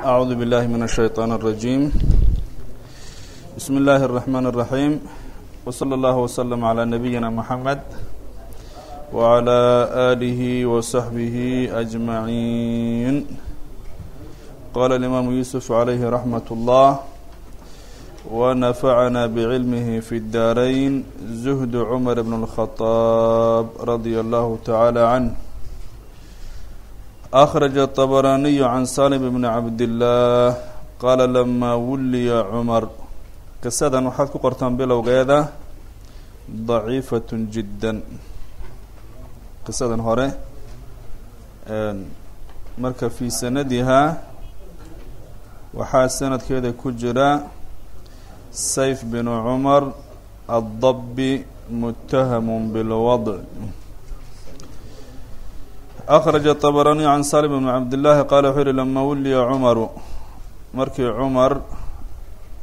أعوذ بالله من الشيطان الرجيم بسم الله الرحمن الرحيم وصلى الله وسلم على نبينا محمد وعلى آله وصحبه أجمعين قال الإمام يوسف عليه رحمة الله ونفعنا بعلمه في الدارين زهد عمر بن الخطاب رضي الله تعالى عنه akraja atabaraaniyu can salim bni cabdillaah qaala lamaa wuliya cumar kisadan waxaad ku qortaan bilowgeeda daciifatun jiddan qisadan hore marka fii sanadihaa waxaa sanadkeeda ku jira sayf binu cumar addabbi mutahamun bilwadc akhraja طabaraniy can salim bn cabdillaahi qaala wuxuu yihi lama wuliya cumaru markii cumar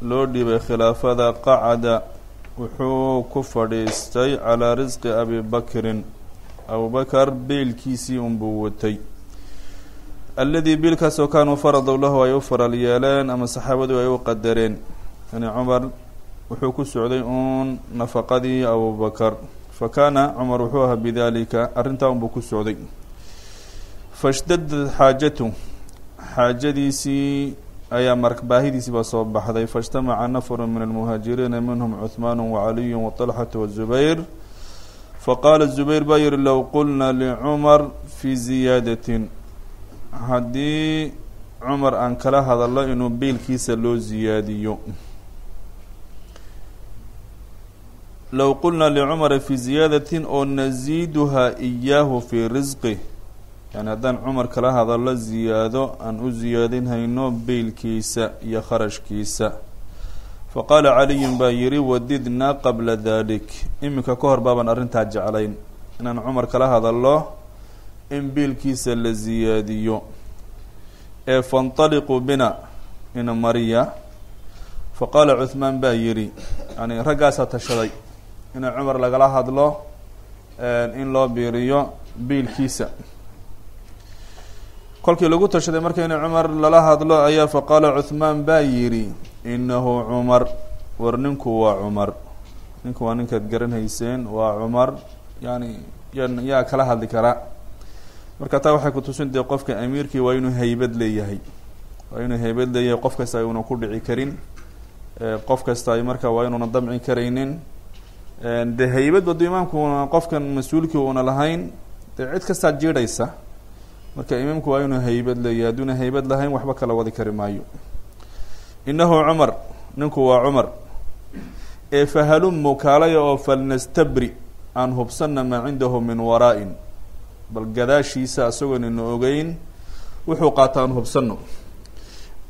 loo dhiibay khilaafada qacada wuxuu ku fadhiistay calaa risqi abi bakrin abubakar biilkiisii unbuu watay alladii biilkaasoo kaanuu faradow lahu ay u faral yeeleen ama saxaabadu ay u qadareen yani cumar wuxuu ku socday uun nafaqadii abubakar fa kaana cumar wuxuu ahaa bidalika arrintaa unbuu ku socday fashtadad xaajatu xaajadiisii ayaa mar baahidiisii baa soo baxday faاجtamaca nafru min almuhaajiriina minhm cuثmaan wacaliyu waطalxata wazubayr faqaala zubayr baa yihi low qulna licumar fi ziyaadatin haddii cumar aan kala hadallo inuu biilkiisa loo ziyaadiyo low qulna licumara fi ziyaadatin oo naziiduha إiyaahu fi risqih yani haddaan cumar kala hadallo ziyaado aan u ziyaadin hayno beylkiisa iyo kharashkiisa. Fa qaala caliyun baa yihi wadidnaa qabla dalik iminka ka hor baabaan arrintaa jeclayn. Inaan cumar kala hadallo in biilkiisa la ziyaadiyo. Ee faاntaliquu bina ina mariya. Fa qaala cuhmaan baa yihi yani raggaasaa tashaday. Ina cumar lagala hadlo in loo biiriyo biilkiisa kolkii lagu tashaday marka in cumar lala hadlo ayaa faqaala cuhmaan baa yidhi inahu cumar war ninku waa cumar. Ninku waa ninkaad garanhayseen waa cumar. Yani ya yaa kala hadli karaa marka taa waxay kutusin dee qofka amiirkii waa inuu haybad leeyahay. Waa inuu haybad leeyahay qof kasta ayuuna ku dhici karin. Qof kasta ay marka waa inuuna damci karaynin. Dee haybad badu imaamkuuna qofkan mas'uulkii uuna lahayn dee cid kastaa jiidhaysa marka imaamku waa inuu haybad leeyahy hadduuna haybad lahayn waxba kala wadi kari maayo. Inahu cumar ninku waa cumar. Ee fahalummu kaalaya oo falnastabri aan hubsanna maa cindahu min waraa-in bal gadaashiisa isagoon ina ogeyn wuxuu qaata aan hubsano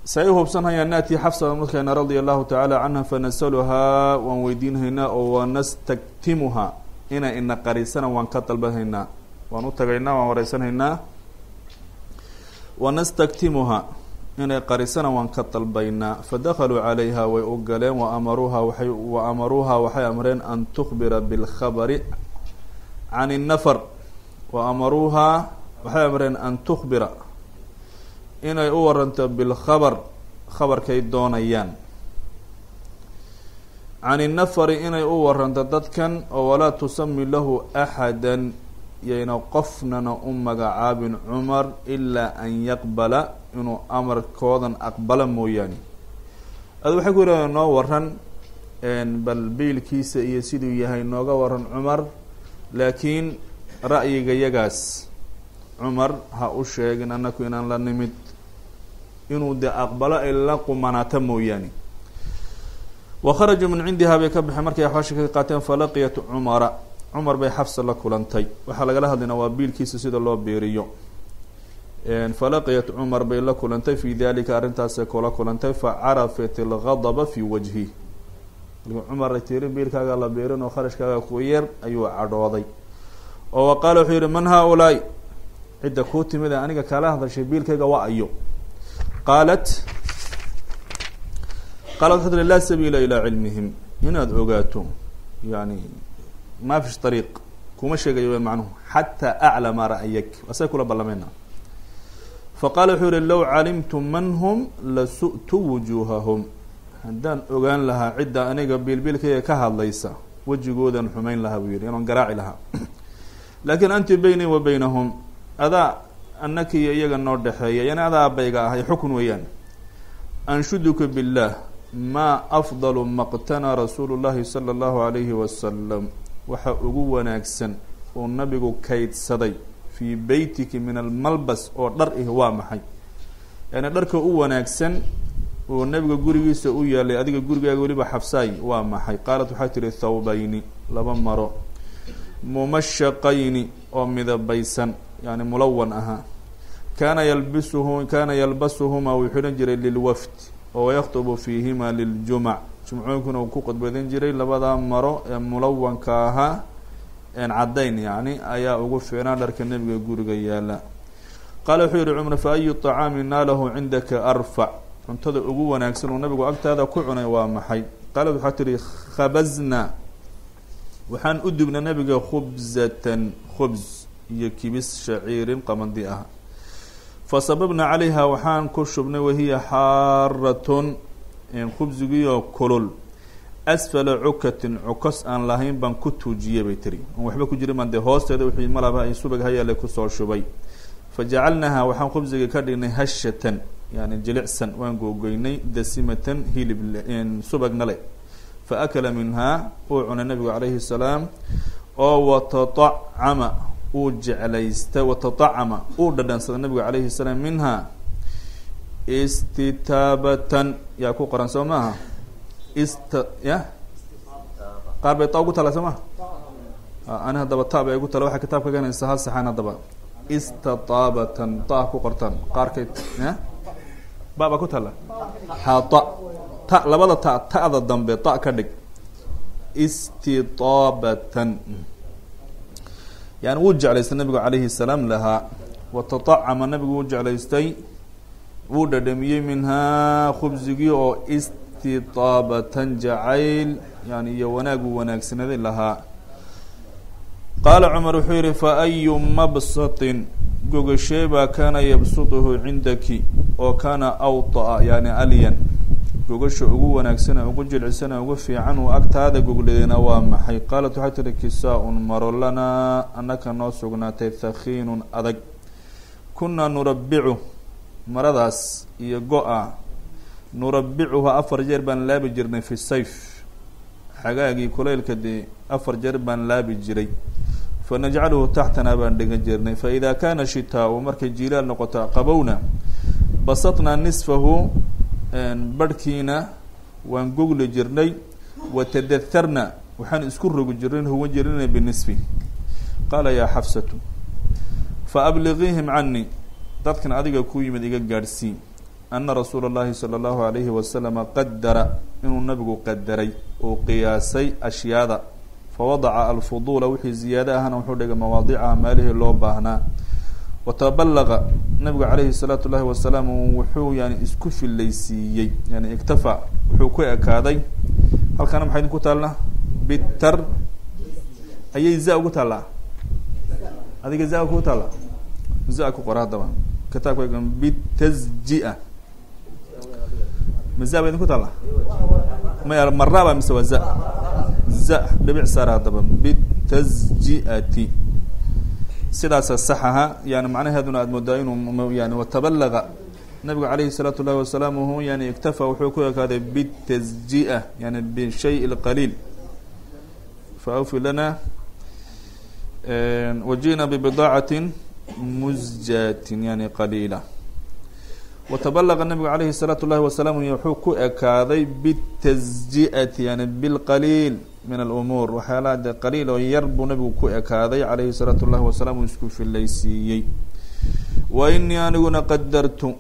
say hubsanhayaan naati xafsa markeena radia allahu tacaala canha fanasaluhaa waan weydiinhaynaa oo wanastaktimuhaa inay ina qarisana waan ka dalbanhaynaa waan u tagaynaa waan wareysanhaynaa wanastaktimuha inay qarisana waan ka dalbaynaa fadakaluu calayha way u galeen waamaruuha waay wa amaruuha waxay amreen an tukbira bilkhabari can innafar wa amaruuha waxay amreen an tukbira inay u waranto bilkhabar khabarkay doonayaan can innafari inay u waranto dadkan oo walaa tusami lahu axada yayna qofnana u magacaabin cumar ilaa an yaqbala inuu amarkoodan aqbala mooyaane. Ad waxay ku yidhahdeen noo waran bal biilkiisa iyo siduu yahay nooga waran cumar laakiin ra'yiga yagaas cumar ha u sheegin annaku inaan la nimid inuu dee aqbalo ay la qumanaato mooyaane. Wa kharajuu min cindihaa bay ka baxeen markay axwaasha ka qaateen falaqiyat cumara cumar bay xafsa la kulantay. Waxaa lagala hadlaynaa waa biilkiisa sida loo biiriyo falaqiyat cumar bay la kulantay fi dalika arrintaasay kula kulantay facarafat ilgadaba fi wajhi. Cumar tiri biilkaaga la biirin oo kharashkaaga ku yar ayuu cadhooday. Oo wa qaala wuxuu yihi man haa-ulaai? Cidda kuu timid aniga kala hadashay biilkayga waa ayo. Qaalat qaalat waxay tiri laa sabiila ilaa cilmihim. Inaad ogaato yani ma fish ariiq kuma sheegayo macnuhu xataa aclama ra'yak asay kula ballameyna faqaala wuxuu yihi low calimtu man hum lasu'tu wujuuhahum haddaan ogaan lahaa cidda aniga biilbiilkayga ka hadlaysa wejigoodan xumayn lahaa buu yihi inaan garaaci lahaa laakiin anti beynii wa beynahum adaa annakiiyo iyaga noo dhexeeya yani adaa abayga ahay xukun weeyaan anshuduka biاllah maa afdalu maqtana rasuulu llahi sala allahu alayhi wasalam waxa ugu wanaagsan uu nabigu kaydsaday fii beytiki min almalbas oo dhar ih waa maxay. Yani dharka u wanaagsan uu nabiga gurigiisa u yaalay adiga gurigaaga weliba xabsaay waa maxay. Qaalat waxay tihi thawbayni laba maro. Mumashaqayni oo midabaysan yani mulawan ahaa kaana yalbisuhu kaana yalbasuhumaa xidhan jiray lilwafd oo wayakhtubu fiihima liljumac jumcooyinkuna uu ku qodbadan jiray labadaa maro ee mulawanka ahaa caddayn yacni ayaa ugu fiicnaa dharka nebiga guriga yaalla qaala wuxuu yihi cumar fa ayu طacaami naalahu cindaka arfac cuntada ugu wanaagsan uu nabigu agtaada ku cunay waa maxay? Qaalad waxaa tihi khabasna waxaan u dubnay nabiga khubzatan khubz iyo kibis shaciirin qamandi ah. Fasababna calayha waxaan ku shubnay wahiya xaaratun khubsigiioo kulul asfala cukatin cukos aan lahayn baan ku tuujiyey bay tiri. On waxba ku jirin baan dee hoosteeda wixii malaba ay subag hayaale ku soo shubay. Fa jacalnaha waxaan khubsigii ka dhignay hashatan yani jilicsan waan googoynay dasimatan hilib subagna le fa akala minhaa uu cunay nabigu calayhi salaam oo wataacama uu jeclaysta wataacama uu dhadhansaday nabigu calayhi salaam minhaa istitaabatan. Yaa ku qoran soo maaha. Ista ya? Qaar bay ta ugu tala soo maha ani haddaba ta bay ugu tala waxay kitaabka ganaysa ha saxaan haddaba istitaabatan. Ta ku qortaan. Qaarkay ya? Ba baa ku tala xata ta. Labada ta. Ta'da dambe ta ka dhig. Istitaabatan. Yani wuu jeclaystay nabigu calayhi salaam lahaa. Wataacama nabigu wuu jeclaystay wuu dhadhamiyey minhaa khubsigii oo istitaabatan jacayl yani iyo wanaagu wanaagsanadi lahaa. Qaala cumar wuxuu yihi fa ayu mabsatin? Gogashee baa kaana yabsutuhu cindaki oo kaana awtaa yani alyan gogasha ugu wanaagsana ugu jilcisana ugu fiican uu agtaada gogleedena waa maxay? Qaalat waxay tihi kisaa-un maro lanaa annaka noo sugnaatay thakiinun adag. Kunaa nurabicu maradaas iyo go-a nurabicuha afar jeer baan laabi jirnay fi sayf. Xagaagii kuleylka dee afar jeer baan laabi jiray. Fanajcaluhu taxtanaa baan dhigan jirnay. Faida kaana shitaa-u markay jiilaal noqota qabowna basatnaa nisfahu barhkiina waan gogli jirnay watadaharna waxaan isku rogi jirnay huwan jirnay binisfi. Qaala yaa xafsatu fa abligiihim canii dadkan adiga ku yimid iga gaadhsii ana rasuula اllahi salى اllahu alayhi wasalama qadara inuu nabigu qadaray uu qiyaasay ashyaada fawadaca alfuduula wixii ziyaado ahna wuxuu dhigay mawaadicaha maalihii loo baahnaa watabalaqa nabigu calayhi الsalaatu llahi wasalaam wuxuu yani isku filaysiiyey yani iktafa wuxuu ku ekaaday halkaana maxay idinku taalla bitar ayay za ugu taallaa adiga za kugu taalla za ku qora haddaba kitaabka bitajia maza ba idinku taala maya maraba mise waa za. Za dhibic saara haddaba bitajia-ti sidaasa sax ahaa yani macnaheeduna aada moodaa inuu yani watabalaga nabigu alayhi salaatu llahi wasalaam hu yani iktafa wuxuu ku ekaaday bitajia yani bishay اqaliil faawfi lana eh, waji'na bibidaacatin musjatin yani qaliila watabalaga nabigu calayhi الsalaatu llahi wasalaam wuxuu ku ekaaday bitasji'ati yani bilqaliil min alumuur. Waxyaalaha de qaliil oo yar buu nabigu ku ekaaday calayhi salaatu llahi wasalaam uu isku filaysiiyey wa inii aniguna qadartu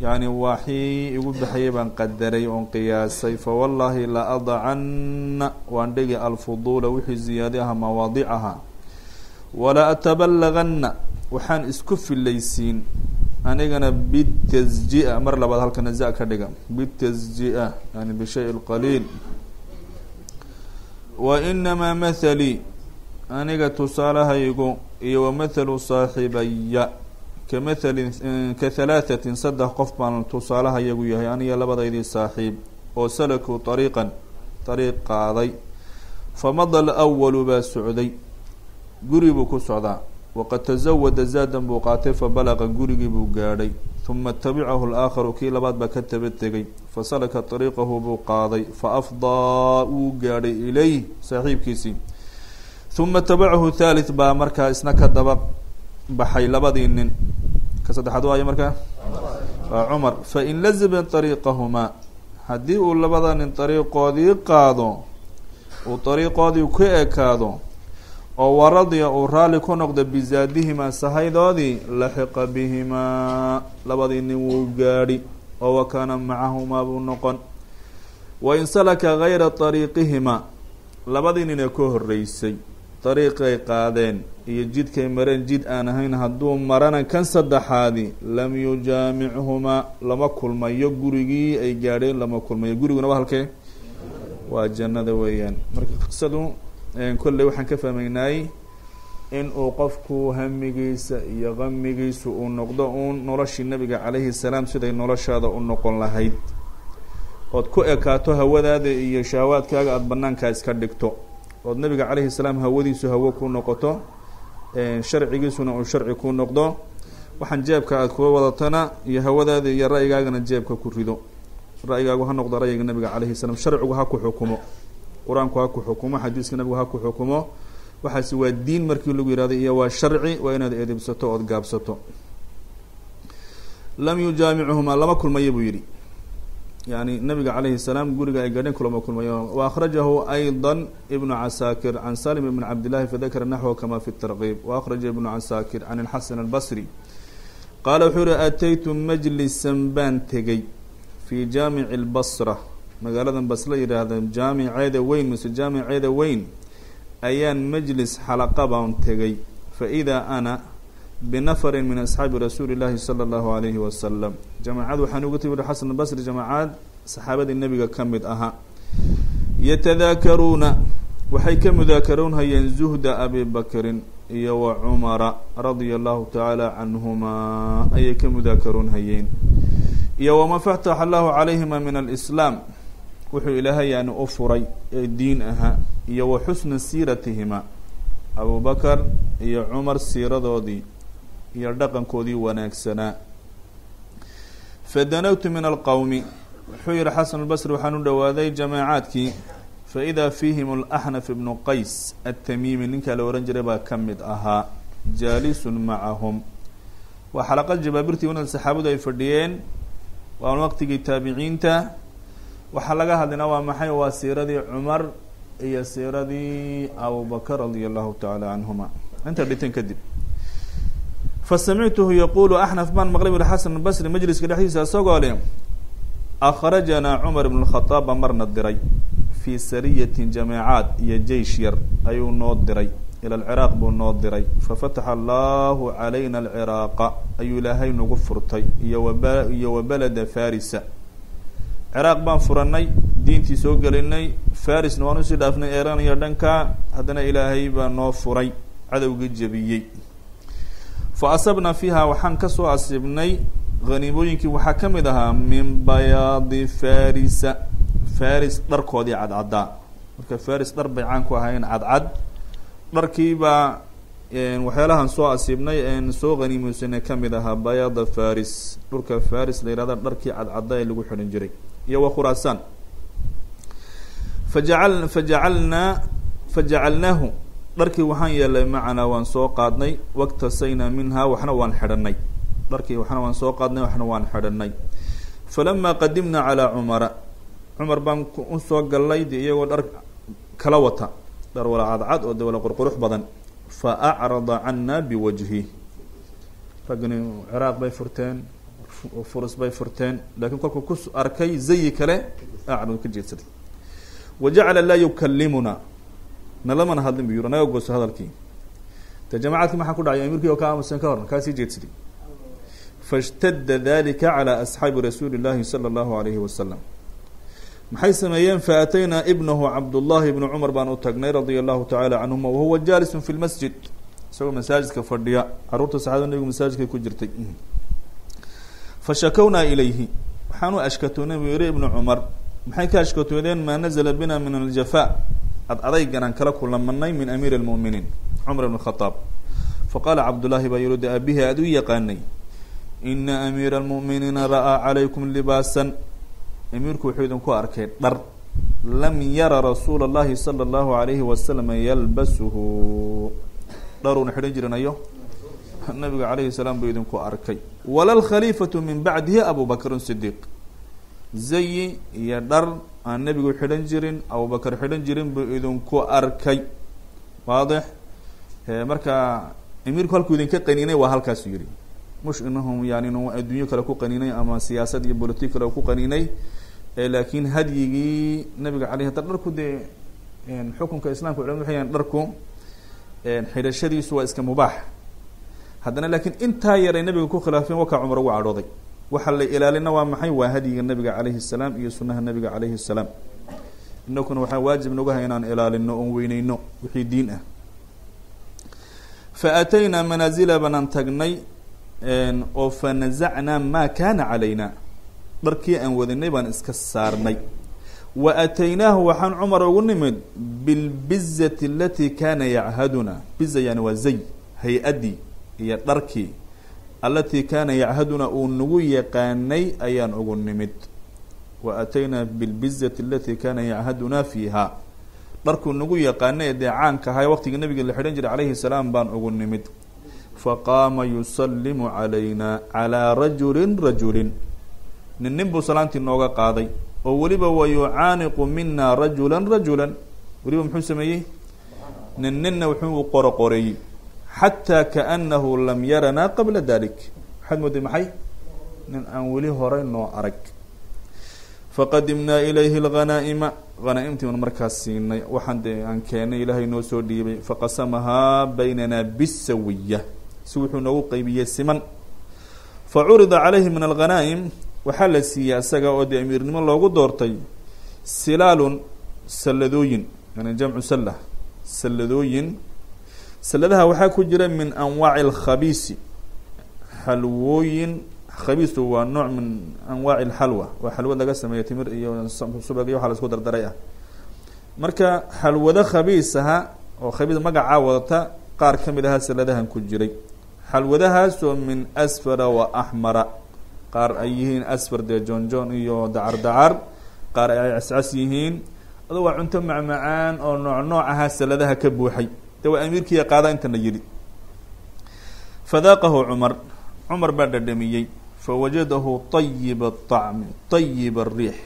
yani waxii igu baxayay baan qadaray oon qiyaasay fawallahi la adacana waan dhigi alfuduula wixii ziyaadi aha mawaadicaha wala atabalagana waxaan isku filaysiin anigana bitasjia mar labaad halkana za ka dhiga. Bitasjia yani bishay qaliil. Wa inamaa mathalii aniga tusaalahaygu iyo wa mathalu saaxibaya kamathali ka halaathatin saddex qof baan tusaalaha iyagu yahay. Aniga labadaydii saaxiib oo salakuu ariiqan ariiq qaaday. Famada alwalu baa socday. Guri buu ku socdaa waqad tasawada zaadan buu qaatay fabalaqa gurigii buu gaadhay huma tabicahu laakharu kii labaad baa ka taba tegay fasalaka ariiqahu buu qaaday faafdaa wuu gaadhay ilayh saaxiibkiisii huma tabacahu thalith baa markaa isna ka daba baxay labadii nin ka saddexaad waayo markaa waa cumar fain lazima ariiqahumaa haddii uu labada nin ariiqoodii qaado uu ariiqoodii ku ekaado oo waradiya uu raalli ku noqdo bizaadihimaa sahaydoodii laxiqa bihimaa labadii nin wuu gaadhi oo wakaana macahumaa buu noqon. Wain salaka gayra ariiqihimaa labadii nin ee ka horeysay dariiqay qaadeen iyo jidkay mareen jid aan ahayn hadduu marana kan saddexaadi lam yujaamichumaa lama kulmayo gurigii ay gaadheen lama kulmayo guriguna waa halkee? Waa jannada weeyaan. Marka qisadu kolley waxaan ka fahmaynaay in uu qofku hamigiisa iyo qamigiisa uu noqdo uun noloshii nabiga calayhi salaam siday noloshaada u noqon lahayd. Ood ku ekaato hawadaada iyo shahwaadkaaga aada banaankaa iska dhigto. Ood nabiga calayhi salaam hawadiisu hawo ku noqoto sharcigiisuna uu sharci ku noqdo. Waxaan jeebka aada kuwa wadatana iyo hawadaada iyo ra'yigaagana jeebka ku rido. Ra'yigaagu ha noqdo ra'yiga nabiga calayhi salaam sharcigu ha ku xukumo qur'aanku ha ku xukumo xadiiska nabigu ha ku xukumo. Waxaasi waa diin markii lagu yihahdo iyo waa sharci waa inaad edibsato ood gaabsato. Lam yujaamichumaa lama kulmayo buu yihi yani nabiga calayhi salaam guriga ay gadheen kulama kulmayo. Wa akhrajahu ayضa ibnu casaakir can salim ibn cabdillahi fadakara naxwa kama fi tarkiib wa akhraja ibnu casaakir can ilxasan albasri. Qaala wuxuu yihi ataytu majlisan baan tegey fi jaamici اlbasra magaaladan bas la yidhaahda jaamiceeda weyn mise jaamiceeda weyn ayaan majlis xalaqa baan tegay faidaa ana binafarin min asxaabi rasuuli llaahi sala allahu alayhi wasalam jamaacad waxaan ugu timi xasan basri jamaacad saxaabadii nebiga ka mid ahaa yatadaakaruuna waxay ka mudaakaroonhayeen zuhda abi bakrin iyo wa cumara radia allahu tacaala canhumaa ayay ka mudaakaroonhayeen iyo wama fataxa allahu calayhima min alislaam wuxuu ilaahay yani u furay ee diin ahaa iyo wa xusna siiratihima. Abu bakar iyo cumar siiradoodii iyo dhaqankoodii wanaagsanaa fadanawtu min alqowmi wuxuu yihi xasan albasri waxaan u dhowaaday jamaacaadkii faidaa fiihim alaxnaf ibnu qays atamiimi ninkaa la ohan jiray baa ka mid ahaa. Jaalisun macahum waa xalaqad jabaabirtii wanad saxaabadu ay fadhiyeen waa waqtigii taabiciinta waxaa laga hadlayna waa maxay? Waa siiradii cumar iyo siiradii abubakar radia allahu tacaala canhuma inta dhinteen kadib fasamictuhu yaqulu axnaf baan maqlay buri xasan albasri majliska dhexdiisa isagoo leh akhrajanaa cumar ibn lkhadaab baa marna diray fii sariyatin jamaacaad iyo jeish yar ayuu noo diray. Ila alciraaq buu noo diray. Fafataxa allahu calayna alciraaqa ayuu ilaahay nagu furtay iyo waba iyo wa balada farisa ciraaq baan furanay diintii soo gelinay farisna waan u sii dhaafnay eran dhanka haddana ilaahay baa noo furay cadowgii jebiyey fa asabna fiiha waxaan ka soo asibnay haniimooyinkii waxaa ka mid ahaa min bayaadi farisa faris dharkoodii cadcaddaa marka faris dhar bay caan ku ahaayeen cadcad. Dharkii baa waxyaalahan soo asiibnay en soo haniimeysanay ka mid ahaa bayaada faris dhulka faris la yihahda dharkii cadcadda ee lagu xidhan jiray iyo wa khuraasaan fajacal fajacalnaa fajacalnaahu dharkii waxaan yeelay macanaa waan soo qaadnay waktasaynaa minhaa waxna waan xidhanay dharkii waxna waan soo qaadnay waxna waan xidhanay falamaa qadimnaa calaa cumara cumar baan u soo gallay de iyagoo dhar kala wata. Dhar wala cadcad oo de wala qurqurux badan. Fa acrada cana biwajhi. Raggani ciraaq bay furteen furus bay furteen lakiin kolkuu ku arkay zayi kale acrad ka jeedsaday wa jacala laa yukalimuna nalamana hadlin bu yiri naga gooso hadalkii de jamaacadki maxaa ku dhacay amirkii oo ka aamusan ka hor kaa sii jeedsaday faاshtada dalika calى asxaabi rasuuli اllahi salى اllahu alayhi wasalam maxay sameeyeen faataynaa ibnahu cabdullahi ibnu cumar baan u tagnay radia allahu tacaala canhuma wahuwa jaalisun fi lmasjid isagoo masaajidka fadhiya caruurta saxaabada nebigu masaajidka ku jirtay fashakownaa ilayhi. Waxaan u ashkatoonay buu yihi ibnu cumar maxay ka ashkatoodeen? Maa nazla bina min aljafa. Ad adaygan aan kala kulamanay min amiiri lmuminiin cumar ibn khaaab faqaala cabdullaahi baa yurida abihi aad u yaqaanay. Ina amiira almu'miniina ra'aa calaykum libaasan. Amiirku wuxuu idinku arkay dhar. Lam yara rasuula اllahi sala اllahu alayhi wasalam yalbasuhu. Dhar xidhan jirin nabiga calayhi salaam buu idinku arkay. Wala lkhaliifatu min bacdihi abu bakrin sidiiq zayi iyo dhar aan nebigu xidhan jirin abubakar xidhan jirin buu idinku arkay. Waadix marka amiirku halkuu idinka qaniinay waa halkaasu yihi mush inahum yani inu adduunyo kale ku qaniinay ama siyaasad iyo bolitik kale ku qaniinay laakiin hadyigii nabiga aleyh da dharku dee xukunka islamka culamad waxay dharku xidhashadiisu waa iska mubaax haddana laakiin intaa yar ay nabiga ku khilaafeen wakaa cumar ugu cadhooday. Waxa la ilaalina waa maxay? Waa hadyiga nabiga calayhi salaam iyo sunaha nabiga calayhi salaam. Inakuna waxaa waajib nogahay inaan ilaalino oon weyneyno wixii diin ah. Fa ataynaa manaazila banaan tagnay oo fa nazacnaa maa kana calayna. Dharkii aan wadanay baan iska saarnay. Wa ataynaahu waxaan cumar ugu nimid bilbizati alati kana yachaduna. Biza yani waa zay hay'addii iyo dharkii. Alatii kaana yachaduna uu nagu yaqaanay ayaan ugu nimid. Wa ataynaa bilbizati alati kana yachaduna fiiha. Dharkuu nagu yaqaanay ee dee caanka ahay waqtigii nabiga la xidhan jiray calayhi salaam baan ugu nimid. Faqaama yusalimu calayna calaa rajulin rajulin. Nin nin buu salaantii nooga qaaday oo weliba wa yucaaniqu mina rajula rajula weliba muxuu sameeyey? Nin ninna wuxuu qoroqoreeyey xataa kaanahu lam yaranaa qabla dalik waxaad mooday maxay nin aan weli horay noo arag faqadimnaa ilayhi lghanaa'ima hanaa-imtiiban markaas siinay waxaan dee aan keenay ilaahay noo soo dhiibay faqasamahaa baynana bisawiya si wuxuu noogu qeybiyey siman fa curida calayhi min alghanaa'im waxaa la siiyey isaga oo dee amiirnimo loogu doortay silaalun salladooyin yani jamcu salla salladooyin salladaha waxaa ku jira min anwaaci alkhabiisi xalwooyin khabiistu waa nooc min anwaaci alxalwa waa xalwad laga sameeya timir iyo subag iyo waxa la isku dardaray ah. Marka xalwado khabiisaha oo khabiis magacaa wadata qaar ka mid ahaa salladahan ku jiray. Xalwadahaasoo min asfara wa axmara qaar ay yihiin asfar dee jon iyo dacar dacar. Qaar ay cascas yihiin. Ado waa cunto macmacaan oo nooc nooc ahaa saladaha ka buuxay de waa amiirkiiya qaada intan la yidhi fadaaqahu cumar cumar baa dhadhamiyey fawajadahu tayiba طacmi tayiba الriix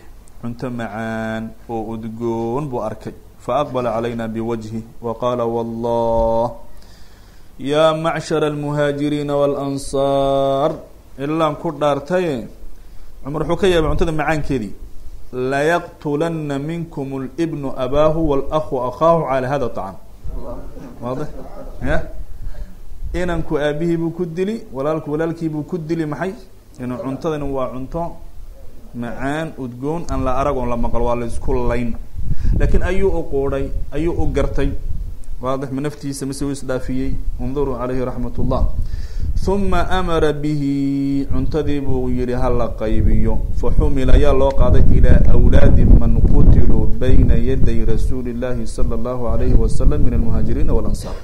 cunto macaan oo udgoon buu arkay faaqbala calayna biwajhi wa qaala wallah yaa macshara almuhaajiriina walansaar ilaan ku dhaartaye cumar wuxuu ka yaabay cuntada macaankeedii layaqtulana minkum اlbnu abaahu wاlأhu akaahu calى hada طacam waadix ya? Inanku aabihii buu ku dili walaalku walaalkii buu ku dili maxay? Inuu cuntadani waa cunto macaan udgoon aan la arag oon la maqal waa la isku layn. Laakiin ayuu u quudhay ayuu u gartay. Waadix ma naftiisa mise u isdhaafiyey unduruu calayhi raxmat ullah uma amara bihi cuntadii buu yihi hala qaybiyo. faxumila ayaa loo qaaday ilaa awlaadi man qutiluu bayna yaday rasuuli llahi sala allahu alayhi wasalam min almuhaajiriina walansaar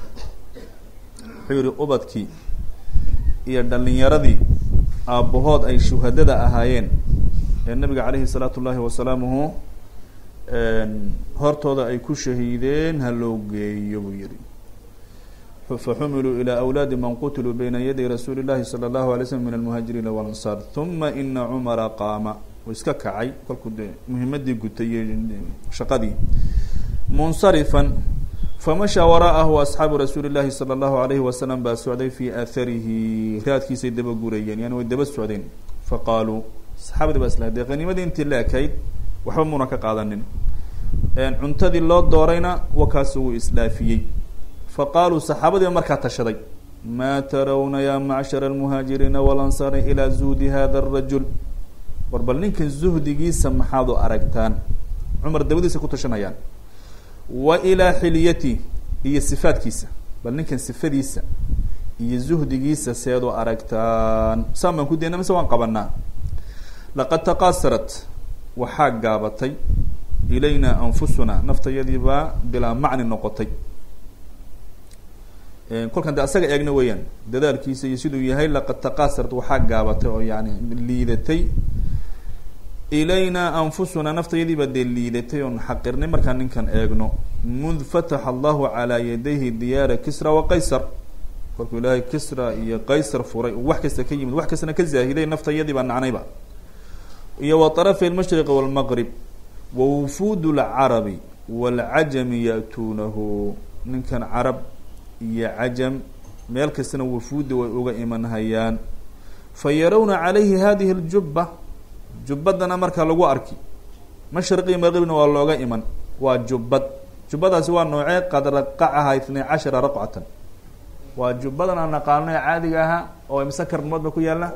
wuxuu yihi ubadkii iyo dhalinyaradii aabbahood ay shuhadada ahaayeen ee nabiga calayhi salaatu llahi wasalaamuhu hortooda ay ku shahiideen ha loo geeyo buu yihi faxumiluu ilى awlaadi man qutiluu bayna yaday rasuuli llahi salى اllahu alay slm min almuhaajiriina walansaar uma ina cumara qaama uu iska kacay kolkuu dee muhimadii gutay shaqadii munsarifan famashaa wara'ahu asxaabu rasuuli llahi salى اllahu alayhi wasalam baa socday fii aaharihi raadkiisay daba gurayeen yani way daba socdeen faqaaluu saxaabadii baa isla dee qaniimadii intii la ekayd waxba muuna ka qaadanin cuntadii loo doorayna wakaasu wuu isdhaafiyey faqaaluu saxaabadiiba markaa tashaday maa tarawna ya macshara almuhaajiriina walansaari ilaa zuhdi hada arajul war bal ninkan zuhdigiisa maxaad u aragtaan cumar dabadiisa ku tashanayaan wa ilaa xilyati iyo sifaadkiisa bal ninkan sifadiisa iyo zuhdigiisa seed u aragtaan saan baan ku dayna mise waan qabanaa laqad taqaasarat waxaa gaabatay ilayna anfusuna naftayadiibaa bilaa macni noqotay kolkan de asaga eegna weeyaan dadaalkiisa iyo siduu yahay laqad taqaasarat waxaa gaabatay oo yani liidatay ilayna anfusuna naftayadiibaa dee liidatay oon xaqirnay markaan ninkan eegno mud fataxa allahu calaa yadayhi diyaara kisra wa qaysar kolkuu ilaahay kisra iyo qaysar furay wax kasta ka yimid wax kastana ka zaahiday naftayadii baa nacnayba iyo wa طarafay اlmashriq wاlmaqrib wa wufuud اlcarabi wاlcajami ya'tuunahu ninkan carab iyo cajam meel kastana wufuudda way uga iman hayaan fa yarawna calayhi hadihi اljuba jubbadana markaa lagu arki mashriqii maqribna waa looga iman waa jubbad. Jubbadaasi waa noocee qad raqacaha itnay cashara raqcatan. Waa jubbadan aan naqaano caadiga ahaa oo imse karmood ba ku yaalla?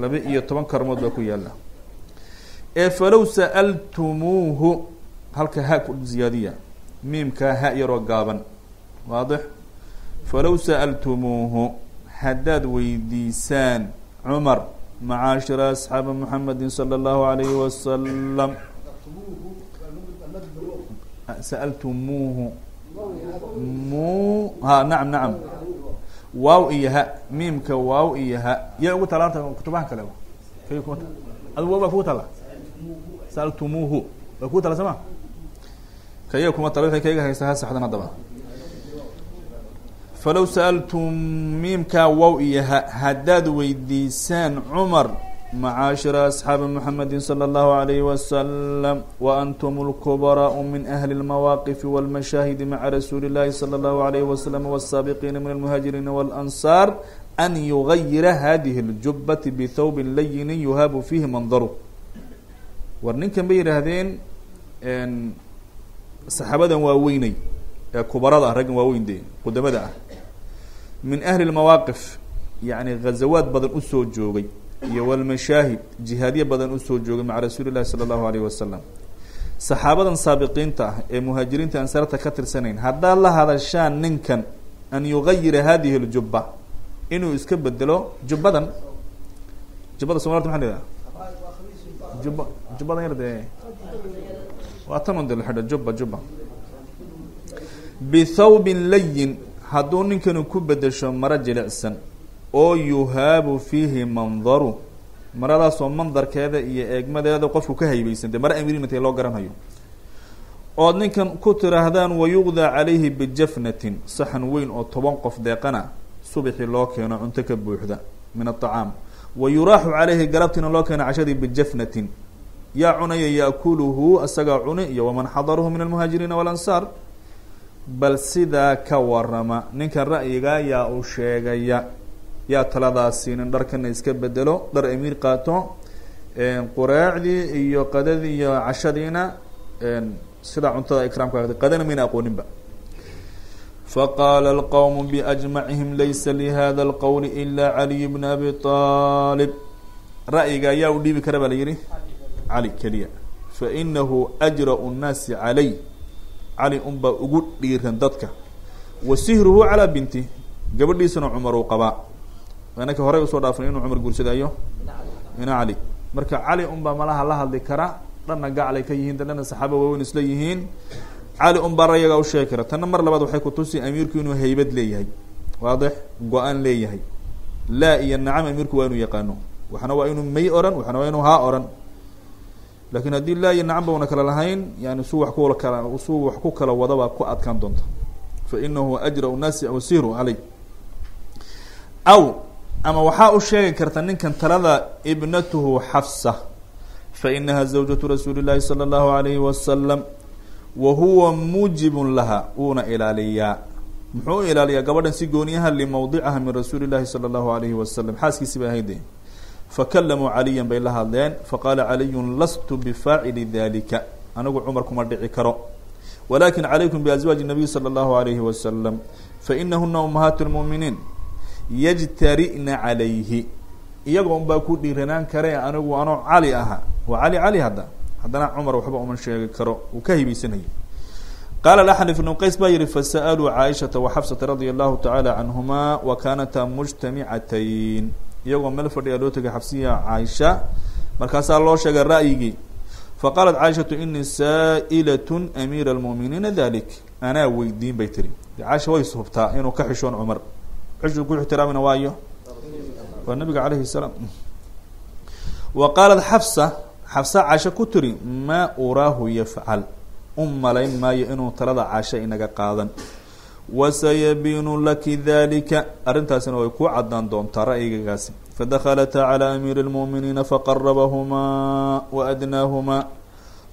Laba iyo toban karmood baa ku yaalla. Ee falow sa'altumuuhu halka ha ku ziyaadiya miimkaa ha yaroo gaaban. Waadix falow sa'altumuuhu haddaad weydiisaan cumar macaashira asxaaba muxamedi sala allahu alayhi wasalam sa'altumuuhu mu ha nacam nacam waaw iyo ha miimka waaw iyo ha yaa ugu talaanta kutubahan kale kay waa kugu tala sa'altumuuhu waa kugu tala soma kaya kuma tala waxay kayga haysta ha saxdan haddaba falow sa'altum miimkaa wow iyo ha haddaad weydiisaan cumar macaashira asxaabi muxamedi salى اllahu alayhi wasalam waantum اlkubaraau min ahli اlmawaaqifi wاlmashaahidi maca rasuuli اllahi salى اllahu alayhi wasalam wالsaabiqiina min almuhaajiriina wاlansaar an yugayira hadihi اljubati bithawbin layinin yuhaabu fiihi mandaru war ninkan bay yidhaahdeen saxaabadan waaweynay ee kubarada ah raggan waaweyn de qudamada ah min ahli lmawaaqif yani ghazawaad badan u soo joogay iyo walmashaahid jihaadyo badan u soo joogay maca rasuuli llahi sala allahu alayhi wasalam saxaabadan saabiqiinta ah ee muhaajiriinta ansaarta ka tirsanayn haddaad la hadashaan ninkan an yugayira hadihi ljubba inuu iska bedelo jubbadan? Jubbada somalta maa la jubba jubbadan yar dee. Waa tan un jubba jubba. Bithawbin layin hadduu ninkanu ku bedesho maro jilicsan oo yuhaabu fiihi mandaru maradaasoo mandarkeeda iyo eegmadeeda qofku ka haybeysan dee mara amirinata loo garanhayo ood ninkan ku tiraahdaan wayuqdaa calayhi bijafnatin saxan weyn oo toban qof deeqana subaxii loo keeno cunto ka buuxda min aطacaam wa yuraaxu calayhi galabtiina loo keeno cashadii bijafnatin yaa cunaya yaakuluhu asagaa cuni iyo waman xadaruhu min almuhaajiriina walansaar bal sidaa ka warama ninkan ra'yigaa yaa u sheegaya yaa taladaasiinin dharkana iska bedelo dhar amiir qaato qureecdii iyo qadadii iyo cashadiina sidaa cuntada ikraamka qadana mayna aqooninba. Faqaala alqowmu biajmacihim laysa lihada alqowli ila caliy bna abi aalib ra'yiga ayaa u dhiibi kara baa la yihi cali keliya. Fainahu ajra-u nnaasi calay cali unbaa ugu dhiiran dadka. Wa sihruhu calaa binti gabadhiisana cumar uu qabaa. Inaka horey u soo dhaafnay inuu cumar guursadayo ina cali. Marka cali unbaa malaha la hadli kara. Dhanna gaclay ka yihiin dhanna saxaaba waaweyn isla yihiin. Cali unbaa rayagaa usheegi kara. Tanna mar labaad waxay kutusi amiirku inuu haybad leeyahay. Waadix go'aan leeyahay. Laa iyo nacam amiirku waa inuu yaqaano. Waxna waa inuu may oran waxna waa inuu haa oran lakin haddii laa iyo nacam ba una kala lahayn yani suu wa ku kala suu wax ku kala wadabaa ku adkaan doonta fa inahu ajra naasi aw sihru caley aw ama waxaa u sheegi karta ninkan talada ibnatuhu xafsa fainaha zawjatu rasuuli llahi salى اllahu alayhi wasalam wa huwa muujibun laha wuuna ilaaliyaa muxuu u ilaaliyaa gabadhan si gooniyaha limawdicaha min rasuuli llahi salى اllahu alayhi wasalam xaaskiisi bay ahayde fakalamuu caliyan bay la hadleen. faqaala caliyun lastu bifaacili dalika anigu cumar kuma dhici karo walakin calaykum biaswaaji nabiy sala allahu alayhi wasalam fainahuna ummahaat lmu'miniin yajtari'na calayhi iyagoo unbaa ku dhiiranaan kare anigu anoo cali aha waa cali cali hadda haddana cumar waxba uma sheegi karo uu ka hibeysanayay qaala laxnif ibnu qays baa yihi fasa'aluu caaishata waxabsata radia allahu tacaala canhumaa wa kaanataa mujtamicatayn iyagoo meel fadhiya loo tegay xabsiya caaisha markaasaa loo sheegay ra'yigii faqaalat caaishatu inii saa'ilat amiira almu'miniina dalik anaa weydiin bay tiri. Caaisha way hubtaa inuu ka xishoon cumar. Xishu ku ixtiraamina waayo? Waa nabiga calayhi salaam. Wa qaalat xafsa xafsa caasha ku tiri maa uraahu yafcal. U malayn maayo inuu talada caasha inaga qaadan wasayabiinu laki dalika arrintaasina way ku caddaan doontaa ra'yigagaasi fadaklata calى amiiri اlmu'miniina faqarabahumaa waadnaahumaa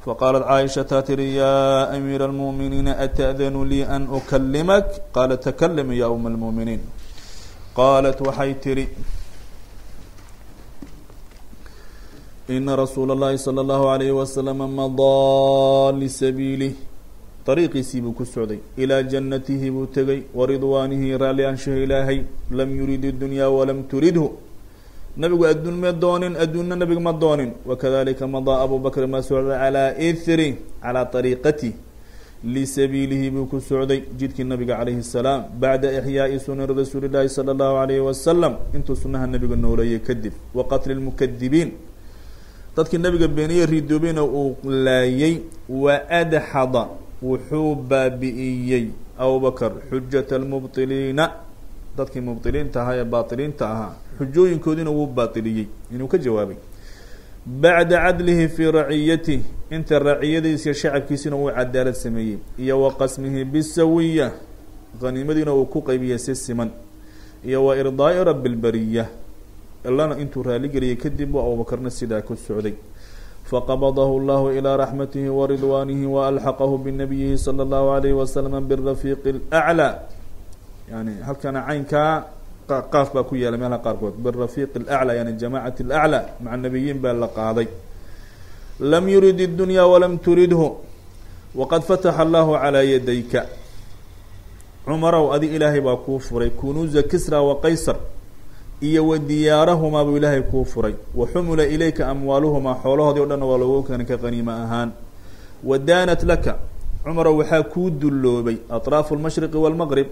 faqaalat caaishataa tiri yaa amiira اlmu'miniina ata'danu lii an ukalimak qaala takalam ya uma اlmu'miniin qaalat waxay tiri ina rasuula اllahi salى اllahu alayhi waslama madaa lisabiilih ariiqiisii buu ku socday ilaa jannatihi buu tegay wa ridwaanihi raalli anshaha ilaahay lam yurid idunyaa walam turidhu nabigu adduun ma doonin adduunna nabiga ma doonin wakadalika madaa abu bakr ma socda calaa iri calaa ariiqati lisabiilihi buu ku socday jidkii nabiga calayhi salaam bacda ixyaai sunani rasuuli llaahi sala allahu alayhi wasalam intuu sunaha nabiga nooleeyay kadib wa qatli lmukadibiin dadkii nabiga beeniyey ridoobeyna uu laayay wa adxada wuxuu baabi'iyey abubakr xujata almubdiliina dadkii mubdiliinta ahaa ee baatiliinta ahaa. Xujooyinkoodiina wuu baatiliyey. Inuu ka jawaabay bacda cadlihi fii raciyatih inta raaciyadiisa shacabkiisina uu cadaalad sameeyey. Iyo wa qasmihi bisawiya. Haniimadiina uu ku qaybiyey si siman. Iyo wa irdaai rabi lbariya allana intuu raaligeliyay kadib uu abubakarna sidaa ku socday faqabadahu llahu ilىa raxmatihi waridwaanihi waalxaqahu binabiyihi salى اllahu alayhi waslama birafiiqi اlأclى yani halkana caynkaa qaaf baa ku yaala meelaha qaarkood birafiiq اlأclى yani jamacat اlأclى maca nabiyiin baa la qaaday lam yurid اdunya walam turidhu waqad fataxa allahu calىa yadayka cumarow adi ilaahay baa kuu furay kunuuza kisra waqaysar iyo wa diyaarahumaa buu ilaahay kuu furay. Wa xumula ilayka amwaaluhumaa xoolahoodii o dhanna waa loogu keenay ka qaniima ahaan. Wa daanat laka cumarow waxaa kuu dulloobay atraafu almashriqi waalmaqrib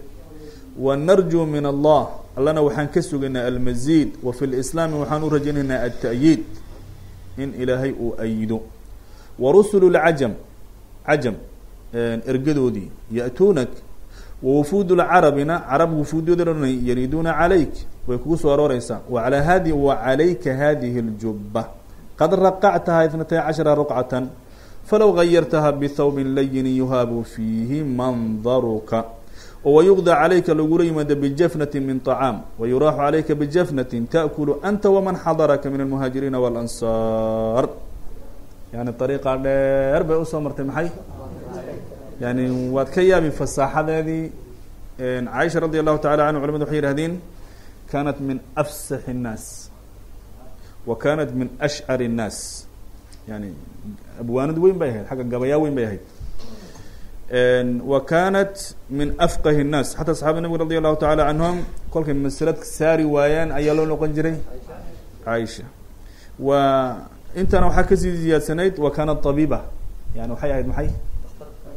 wa narjuu min allah allana waxaan ka sugaynaa almasiid wa fi lislaami waxaan u rajaynaynaa alta'yiid in ilaahay uu ayido wa rusulu lcajam cajam ergadoodii ya-tuunak wawufuud lcarabina carab wufuudyooda dhan yariiduuna calayk way kugu soo arooreysaa waalaa hadi wacalayka hadihi اljubba qad raqactaha itnatay cashara ruqcatan falow gayartaha bithawbin layini yuhaabu fiihi mandaruka wayuqda calayka lagula yimaado bijafnati min طacaam wayuraaxu calayka bijafnatin taأkulu anta waman xadaraka min almuhaajiriina walansaar yani ariiqa dheer bay usoo martay maxay yani waad ka yaabi fasaaxadeedii caaisha radi allahu tacala canhu culamadu waxay yihahdeen kanat min afsax الnaas wa kanat min ashcar الnaas yani abwaanad weyn bay ahayd xagga gabayaa weyn bay ahayd wa kanat min afqahi الnaas xataa saxaabada nabiga radi allahu tacala canhum kolkay maslad saari waayaan ayaa loo noqon jiray caaisha wa intana waxaa kasii ziyaadsanayd wa kanat طabiba yani waxay ahayd maxay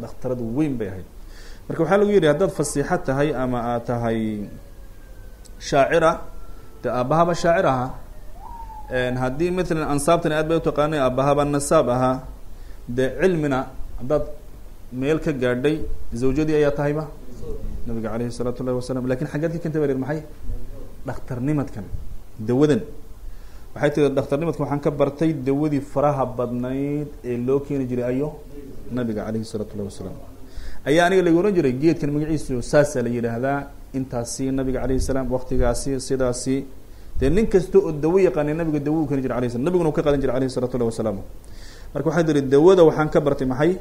Dhakhtarad weyn bay ahayd. Marka waxaa lagu yidhi haddaad fasiixo tahay ama aad tahay shaacira de aabahaba shaacir ahaa haddii matalan ansaabtani aad bay utaqaanay aabahaba nasaab ahaa dee cilmina haddaad meel ka gaadhay zawjadii ayaa tahayba nabiga alayhi الsalaatu llahi wasalam laakiin xaggeed ka kenta ba maxay? Dhakhtarnimadkan dawadan waxay tiri daktarnimadka waxaan ka bartay dawadii faraha badnayd ee loo keeni jiray ayo nabiga caleyhi salaatu llahi wasalaam ayaa aniga lagu oran jiray geedkan magaciisu saasaa la yidhaahdaa intaasi nabiga alayhi salaam waktigaasi sidaasi. Dee nin kasta oo dawo yaqaanay nabiga dawo uu keeni jira alay slam nabiguna u ka qaadan jira aleyhi salatu llahi wasalaam marka waxaa tiri dawada waxaan ka bartay maxay?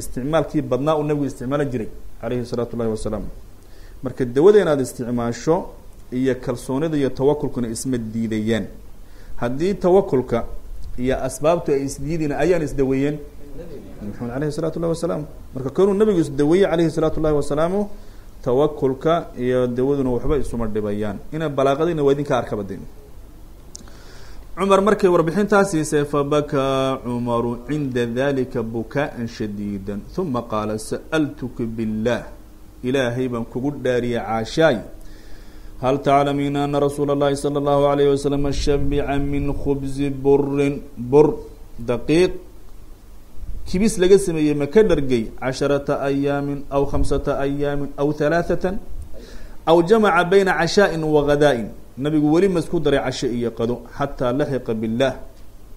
Isticmaalkii badnaa uu nabigu isticmaalan jiray caleyhi salaatu llahi wasalaam marka dawada inaad isticmaasho iyo kalsoonida iyo tawakulkuna isma diidayaan haddii tawakulka iyo asbaabtu ay isdiidin ayaan isdaweeyeen. Maxamed aleyhi salaatu ullahi wasalaam marka kanuu nabigu isdaweeye caleyhi salaatu ullahi wasalaamu tawakulka iyo dawaduna waxba isuma dhibayaan. Ina balaaqadina waa idinka arkabadin cumar markay warbixintaa siisay fabakaa cumaru cinda dalika bukaa-an uma qaala sa'altuka billah. Ilaahay baan kugu dhaariyay caashaay hal taclamiina ana rasuula اllahi salى اllahu alayh wasalam shabica min khubzi burin bur daqiiq kibis laga sameeyey ma ka dhargay casharata ayaamin aw khamsata ayaamin aw halaaثata aw jamaca bayna cashaaءin wagadaa'in nabigu weli ma isku daray casho iyo qado xataa laxiqa biاllah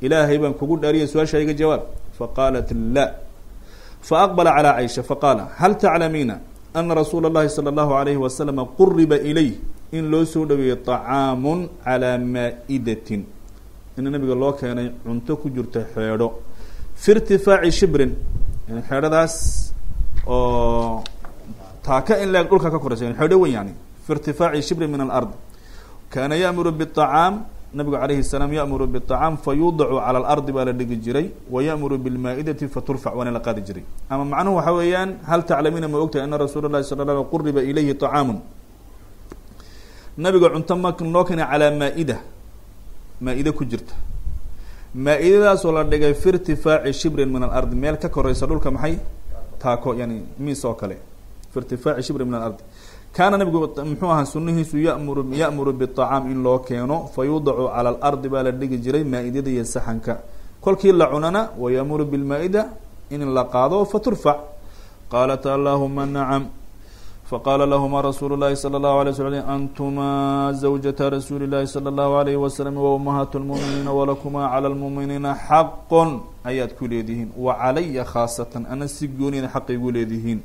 ilaahay baan kugu dhaariyay su-aasha iga jawaab faqaalat la faaqbala calى caisha faqaala hal taclamiina ana rasuula اllahi salى اllahu alayhi wasalama quriba ilayh in loo soo dhaweeyey طacaamun calىa maa'idatin in nabiga loo keenay cunto ku jirta xeedho fi irtifaaci shibrin yani xeedhadaas oo taaka in leeg dhulka ka koraysa xeedho weyn yani fi irtifaaci shibrin min alard kaana ya'muru bالطacaam nabigu calayhi الsalaam ya'muru bالطacaam fayudacu calى اlardi baa la dhigi jiray wa ya'muru biاlmaa'idati faturfac waana la qaadi jiray ama macnuhu waxa weeyaan hal taclamiina ma ogtahay ana rasuula اlahi sala l quriba ilayhi طacaamu nabiga cunto ma loo keenay calaa maa-ida. Maa-ide ku jirta. Maa-idadaasoo la dhigay fi irtifaaci shibrin min alardi meel ka koreysa dhulka maxay? Taako yani miis oo kale. Fi irtifaaci shibrin min alardi kaana nabigu muxuu ahaa sunihiisu yamuru ya'muru biطacaam in loo keeno. Fa yudacu cala alardi baa la dhigi jiray maa-idada iyo saxanka. Kolkii la cunana wayamuru bilmaa-ida in la qaado faturfac qaalat allahuma nacam faqaala lahma rasuulu الlahi slى الlahu alay sl antuma zawjata rasuuli الlahi slى الlahu alayhi wasalam waumahaat اlmuminiina walakuma calى اlmuminiina xaqun ayaad ku leedihiin wacalaya khaasatan ana si gooniyana xaqay gu leedihiin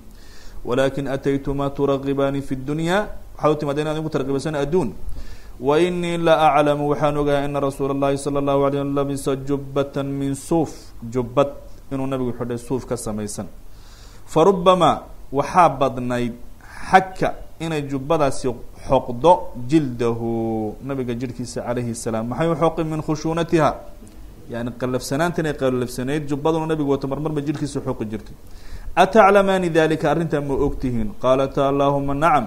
walakin ataytuma turagibaani fi اdunya waxaad u timaada inaad igu targibasan adduun wa inii la aclamu waxaan ogahay ana rasuula اllahi salى الlahu alay slm labisa jubbata min suuf jubbad inuu nabigu xidhay suuf ka samaysan farubama waxaa badnayd xagka inay jubbadaasi xoqdo jildahu nabiga jirhkiisa calayhi salaam maxay u xoqi min khushuunatiha yani qalafsanaanta inay qalafsanayd jubbaduna nabigu wato marmarba jirhkiisa xoqi jirtay ataclamaani dalika arrintaa ma ogtihiin qaalata allahuma nacam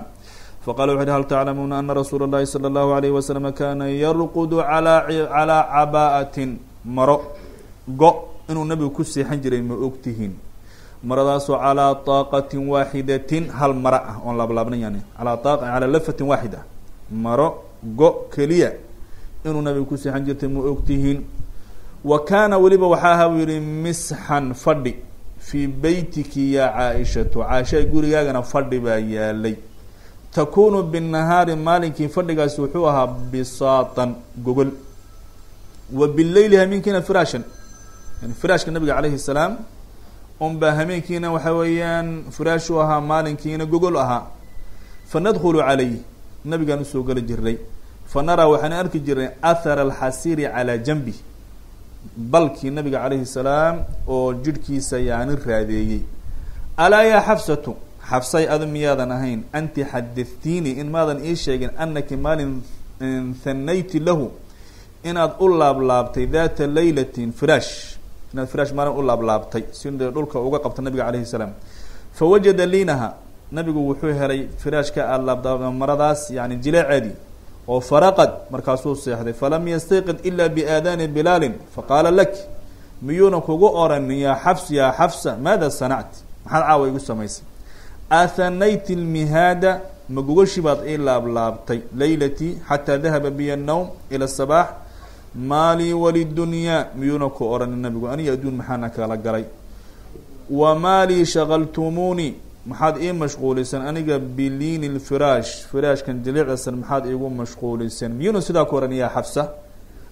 faqala wuxu uhi hal taclamuuna ana rasuula اllahi salى اllahu alayhi wasalam kana yarqudu alaa calaa cabaa'atin maro go inuu nabigu ku seexan jiray ma ogtihiin maradaasoo calaa taaqatin waaxidatin hal maro ah oon laablaabna yani alaa aa calaa lafatin waaxida. Maro go keliya. Inuu nabigu ku seexan jirtay ma ogtihiin wa kaana weliba waxaa aha buu yihi misxan fadhi. Fii beytiki yaa caaishatu. Caaisha gurigaagana fadhi baa yaalay. Takunu binahaari maalinkii fadhigaasi wuxuu ahaa bisaatan gogol. Wa bileyli hameenkiina firaashan. Yani firaashka nabiga calayhi salaam unbaa hameenkiina waxa weeyaan firaashu ahaa maalinkiina gogol ahaa. Fa nadkhulu calayh nabigaan u soo geli jirnay. Fa naraa waxaan arki jirnay athara alxasiri calaa janbi balkii nabiga calayhi salaam oo jidhkiisa yaani raadeeyey. Alaa yaa xafsatu? Xafsay adu miyaadan ahayn. Anti xadithtiini in maadan ii sheegin anaki maalin hanayti lahu. Inaad u laablaabtay data laylatin firaash inaad firaash maalin u laablaabtay si dhulka uga qabta nabiga calayhi salaam. Fawajada liinaha nabigu wuxuu helay firaashka aada laabda maradaas yani jileeceedii oo faraqad markaasuu seexday. Falam yastayqid ila biaadaani bilaalin faqaala lak miyuuna kugu oran yaa xafs yaa xafsa maada sanacti? Maxaad caawa igu samaysay. Athanayti lmihaada ma gogashi baad ii laablaabtay laylatii xataa dahaba biya annowm ila sabaax maalii walidunyaa miyuuna ku oran nabigu aniga adduun maxaana kala galay wa maalii shaqaltumuunii maxaad ii mashquulisan aniga biliini lfiraash firaashkan jiliicdasan maxaad iigu mashquulisan miyuuna sidaa ku oran yaa xafsa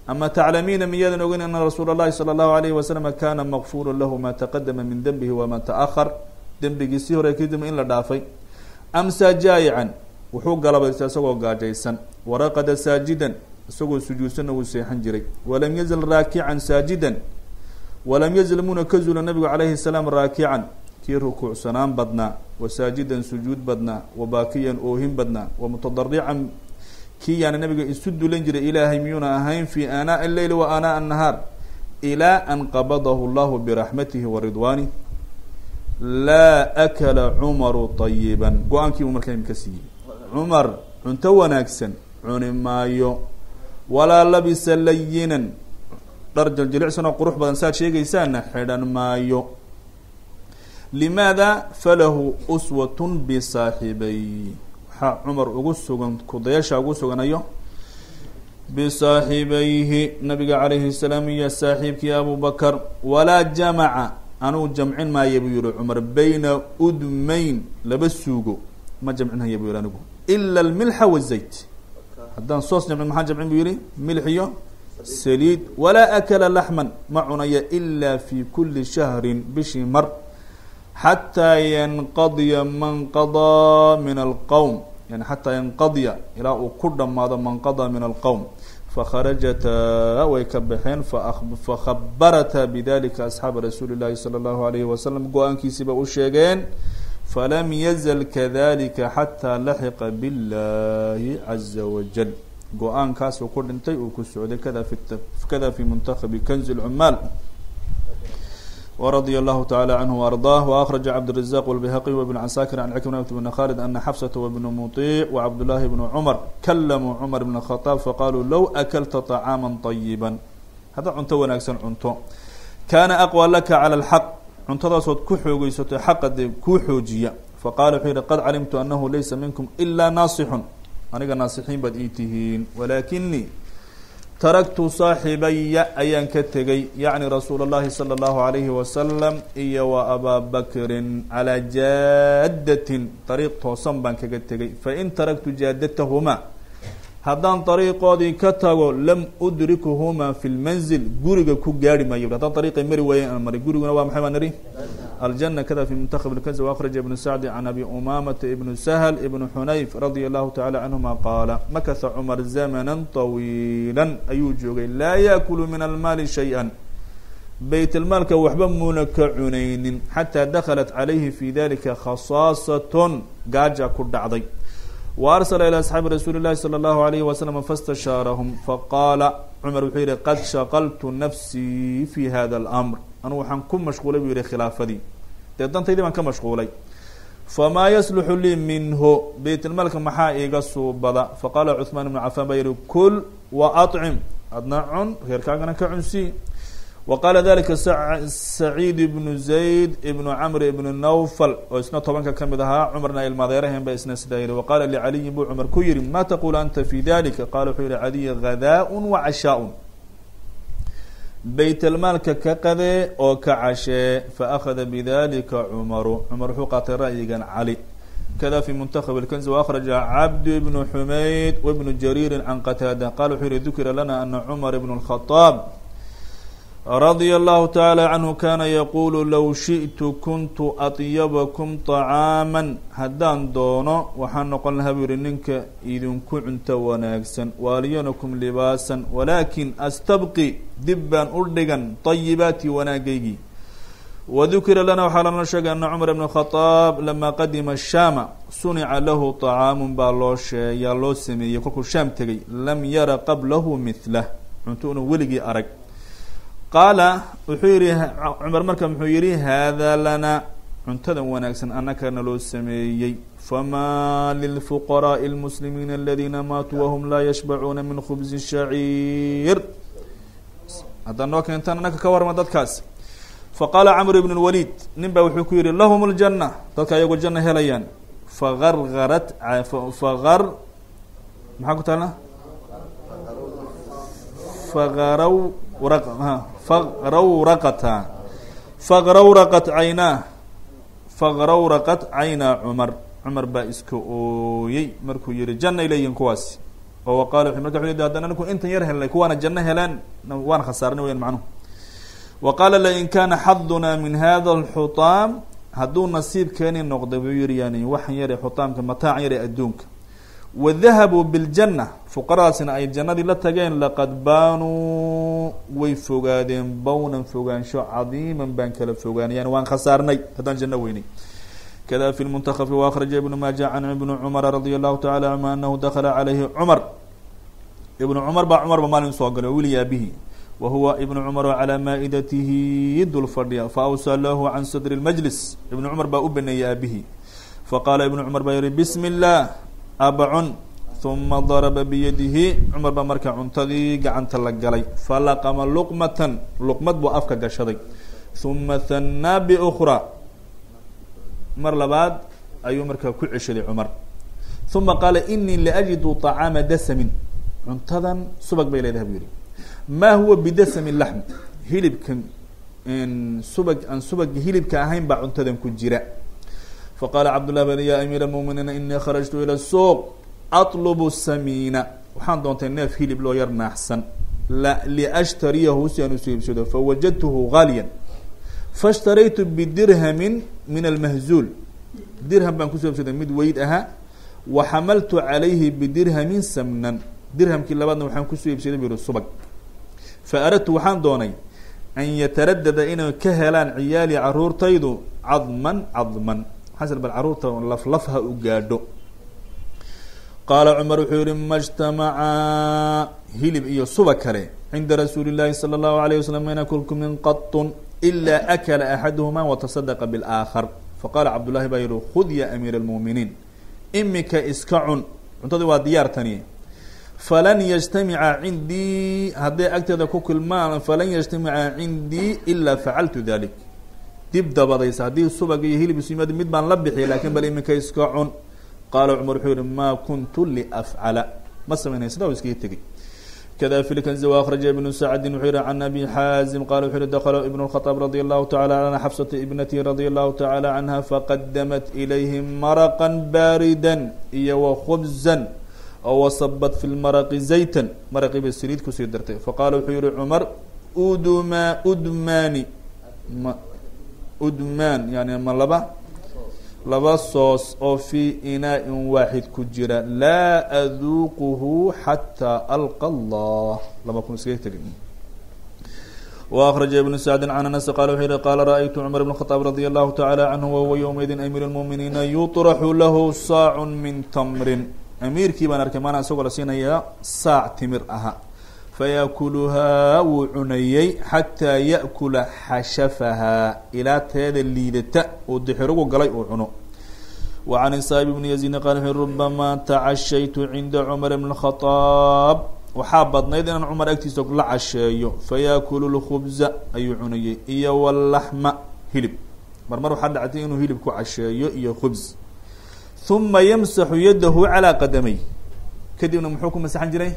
ama taclamiina miyaadan ogeyn ana rasuula اllahi salى اllahu alayhi wasalam kana makfura lahu ma taqadama min dembihi wama taahar dembigiisii hore kadib in la dhaafay amsa jaayican wuxuu galabaysta isagoo gaajaysan waraqada saajidan isagoo sujuudsanna wuu seexan jiray. Walam yazal raakican saajidan. Walam yazal muna ka zula nabigu calayhi salaam raakican. Kii rukuucsanaan badnaa wa saajidan sujuud badnaa wa baakiyan oohin badnaa wa mutadarican kii yaani nabiga isu dulan jiray ilaahay miyuuna ahayn fi aanaa alleyl wa aanaa annahaar ilaa an qabadahu llahu biraxmatihi wa ridwaani. Laa akala cumaru tayiban go'aankii buu markaa imika siiyey. Cumar cunto wanaagsan cuni maayo walaa labisa layinan dhar jaljilicsan oo qurux badan saad sheegaysaana xidhan maayo limaada falahu uswatun bisaaxibay waxaa cumar ugu sugan kudayasha ugu suganayo bisaaxibayhi nabiga calayhi salaam iyo saaxiibkii abubakar walaa jamaca anugu jamcin maaya buu yihi cumar bayna udmayn laba suugo ma jamcinhaya buu yihi anigu ila almilxa wazayt haddaan soos jamcin maxaa jamcin buu yihi milx iyo saliid. Walaa akala laxman ma cunaya ila fi kuli shahrin bishii mar xataa yanqadiya man qadaa min alqowm yani xataa yanqadiya ilaa uu ku dhamaado man qadaa min alqowm fakharajataa way ka baxeen fakhabarataa bidalika asxaaba rasuuli llahi sala allahu alayhi wasalam go'aankiisiiba u sheegeen falam yazal kadalika xataa laxiqa biاllahi caza wajal go-aankaasuu ku dhintay uu ku socday kada fi kada fi muntakhabi kanzi lcumaal وradي الlه taعalى عnه وأرضاه وأkرج cبدالرزاq والبyhqي وبن عساkر عن cكرمة بن khالد أن xفصة وبن مطيع وcبداللahi بن cمر klmوا cمر بن الخطاب faqالوا low أklta طعاaما طيبا haddaad cunto wanaagsan cunto kana أqوى laka عlى الحq cuntadaasood ku xoogeysato xaqa dee kuu xoojiya faqala wuxuu yihi qad calimtu أnahu laysa minkم إlا ناصح aniga naasixiin baad ii tihiin walakinii taraktu saaxibaya ayaan ka tegay yacni rasuul اllahi salى اllahu alayhi wasalam iyo wa abaa bakrin calaa jaadatin dariiq toosan baan kaga tegay fain taraktu jaadatahumaa haddaan dariiqoodii ka tago lam udrikuhumaa fi lmanzil guriga ku gaari maayo. Haddaan dariiqay mari waayeen aan maray guriguna waa maxay baan nidhi aljana kada fi muntakab lkanzi wakraja ibnu sacdi can abi umamata ibnu sahl ibnu xunayf radia allahu tacala canhuma qaala makasa cumar zamana طawiila ayuu joogay laa yaakulu min almaali shay-a bayt almaalka waxba muuna ka cunaynin xataa daklat calayhi fi dalika khasaasatn gaaja ku dhacday wa arsala ilى asxaabi rasuuli اllahi salى اllahu alayhi wasalam fastashaarahum faqaala cumar wuxuu yihi qad shaqaltu nafsii fi hada اlamr anugu waxaan ku mashquulay buu yihi khilaafadii dee dantaydii baan ka mashquulay famaa yasluxu lii minhu baytlmaalka maxaa iiga suubada faqaala cuثmaan ibnu cafaan baa yihi kul wa acim adna cun reerkaagana ka cunsii waqaala dalika saciid ibnu zayd ibnu camr ibnu nawfal oo isna tobanka ka mid ahaa cumarna ilmadeerahen ba isna sidaa yihi waqaala licaliyin buu cumar ku yihi maa taqulu anta fi dalika qaala wuxuu yihi caliyi hadaa'un wa cashaa'un baytalmaalka ka qadee oo ka cashee faakhada bidalika cumaru cumar wuxuu qaatay ra'yigan cali kada fi muntakhab اlkanz wakraja cabd ibnu xumayd wibnu jariiri can qataada qala wuxuu yihi dukira lana ana cumar ibn اlkhadaab radia allahu tacaala canhu kana yaqulu low shiئtu kuntu aطyabakm طacaama haddaan doono waxaan noqon lahaa buu yihi ninka idinku cunto wanaagsan waaliyanakum libaasan walakin astabqi dib baan u dhigan طayibaati wanaagaygii wadukira lana waxaa lanoo sheegay ana cumar bn khaaab lama qadima shaama sunica lahu طacaamu baa loo sheeyaa loo sameeyey kolkuu shaam tegay lam yara qablahu mihlah cunto una weligii arag qaala wuxuu yihi cumar marka muxuu yihi hada lana cuntadan wanaagsan annakana loo sameeyey fama lilfuqaraءi اlmuslimiina aladina maatuu wahum laa yashbacuuna min khubzi shaciir haddaa noo keentaan annaka ka warma dadkaas faqaala camr ibn اlwalid nin ba wuxuu ku yihi lahum اljana dadka ayagu janna helayaan fagargarat fagar maxaa ku taala fagaraw fagrawraqata fagrawraqat caynaa fagrawraqat caynaa cumar cumar baa iska ooyey markuu yihi janay leeyihiin kuwaasi oo waqala marka yidhi haddana ninku intan yar helnay kuwaana janno helaan waan khasaarnay weyaan macnuhu wa qaala lain kana xadunaa min hada alxutaam hadduu nasiibkeeni noqday buu yihi yani waxan yare xutaamka mataacan yare adduunka wadahabuu biاljanna fuqaradaasina ay jannadii la tageen laqad baanuu way fogaadeen bownan fogaansho cadiiman baan kala fogaanay yani waan khasaarnay haddaan janno weynay kada fi lmuntakfi wakraja ibnu maaja can ibni cumara radia allahu tacala canhu anahu dakala calayhi cumar ibnu cumar baa cumar ba maalin usoo galay wili aabihi wa huwa ibnu cumar calaa maa'idatihi dul fadhiya faawsaa lahu can sadri اlmajlis ibnu cumar baa u baneeyey aabihi faqaala ibnu cumar baa yihi bismi اllah abacun huma daraba biyadihi. Cumar baa markaa cuntadii gacanta la galay. Falaqama luqmatan luqmad buu afka gashaday. Huma hannaa biukraa mar labaad ayuu markaa ku ceshaday cumar. Uma qaala inii laajidu طacaama dasamin. Cuntadan subag bay leedahay buu yihi ma huwa bidasami laxm? Hilibka subag aan subaga hilibka ahayn baa cuntadan ku jira faqaala cabdullah bn ya amiir muminiina inii kharajtu ila suuq alubu samiina waxaan doontay neef hilib loo yar naaxsan liashtariyahu si aan usu iibsado fawajadtuhu haaliyan faاshtaraytu bidirhamin min almahzuul dirham baan kuso iibsaday mid weyd ahaa wa xamaltu calayhi bidirhamin samnan dirhamkii labaadna waxaan ku soo iibsaday buri subag fa aradtu waxaan doonay an yataradada inay ka helaan ciyaali caruurtaydu cadman cadman xasan bal carruurta laflaf ha u gaadho. qaala cumar wuxuu yihi majtamaca hilib iyo suba kale cinda rasuuli llaahi sala allahu alayh wasalam inakulku min qatun ilaa akala axaduhumaa watasadaqa bilaakhar faqaala cabdullaahi baa yihi khud ya amiira almuuminiin imika iska cun cuntadii waa diyaartani falan yajtamica cindii hadday agteeda ku kulmaan falan yajtamica cindii ilaa facaltu dalik dib dabadaysa haddii subag iyo hilib isu yimaado mid baan la bixiyay lakin bal iminka iska cun qaala cumar wuxuu yihi ma kuntu liafcala ma sameynay sidaa u iskaga tegay kada fi lkanzi wakraja ibnu sacdin wuxuu yihi can abi xaazim qala wuxuu yihi dakla ibn الkhaطaab radi allahu tacala canha xafsata ibnati radi allahu tacala canha faqadamat ilayhi maraqa baarida iyo wakubzan oo wasabat fi lmaraqi zaytan maraqii bay saliid kusii dartay faqala wuxuu yihi cumar udma udmani ma udmaan yani ma laba laba soos oo fii inaa-in waaxid ku jira laa aduuquhu xataa alqa allah laba kun iskaga tegi وأkرaجa iبن سعد عن أنس qال وxuu yihi qاla رأيت cمر بن الخطاب رضي الله تعالى عنه وهو يومئذi أمير المؤمiنiiنa يطرح lahu sاaع min تمri أميirkii baan arkay maana isagoo la siinayaa saac timir aha fayakuluhaa wuu cunayey xataa yakula xashafahaa ilaa teeda liidata uu dixirugu galay uu cuno wa can isaaib bni yaziidin qaal xu rubamaa tacashaytu cinda cumar bn khaaab waxaa badnayd inaan cumar agtiisa la casheeyo fayaakulu lkhubza ayuu cunayey iyo walaxma hilib marmar waxaa dhactay inuu hilib ku casheeyo iyo khubs uma yamsaxu yadahu calaa qadamay kadibna muxuu ku masaxan jiray